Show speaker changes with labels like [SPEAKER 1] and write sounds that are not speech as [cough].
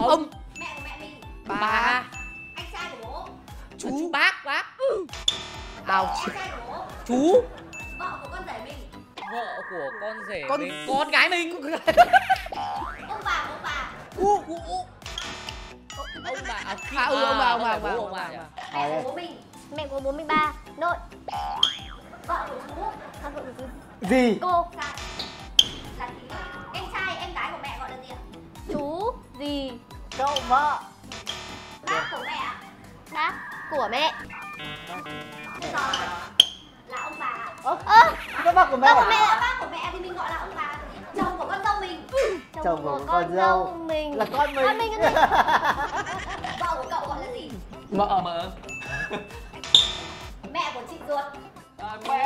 [SPEAKER 1] ông.
[SPEAKER 2] Mẹ của mẹ mình.
[SPEAKER 1] Bà
[SPEAKER 2] anh trai của bố.
[SPEAKER 1] Chú. Bác bác.
[SPEAKER 2] Anh trai của bố.
[SPEAKER 1] Chú.
[SPEAKER 2] Vợ của con rể mình.
[SPEAKER 3] Vợ của con rể
[SPEAKER 1] Con-
[SPEAKER 3] mình. con gái mình.
[SPEAKER 2] Ông bà ông bà.
[SPEAKER 1] U u u
[SPEAKER 3] ông bà à,
[SPEAKER 1] à ừ ông bà ông bà ông bà ông bà
[SPEAKER 2] mẹ của bố mình.
[SPEAKER 4] Mẹ của bố mình ba. Nội.
[SPEAKER 2] Vợ của chú.
[SPEAKER 4] Con vợ của chú.
[SPEAKER 5] Gì?
[SPEAKER 4] Cô
[SPEAKER 5] cậu vợ.
[SPEAKER 2] Bác của mẹ
[SPEAKER 4] Bác Của mẹ.
[SPEAKER 2] Là ông bà.
[SPEAKER 5] Ơ các bác của mẹ
[SPEAKER 4] Bác của mẹ
[SPEAKER 5] à?
[SPEAKER 2] bác của mẹ thì mình gọi là ông bà. Chồng của con dâu mình.
[SPEAKER 5] Chồng của con dâu
[SPEAKER 4] mình.
[SPEAKER 5] là con mình.
[SPEAKER 4] Con mình gì? [laughs]
[SPEAKER 2] Vợ của cậu gọi là gì?
[SPEAKER 1] Mợ.
[SPEAKER 3] Mợ
[SPEAKER 2] mẹ của chị ruột.
[SPEAKER 3] À, mẹ mẹ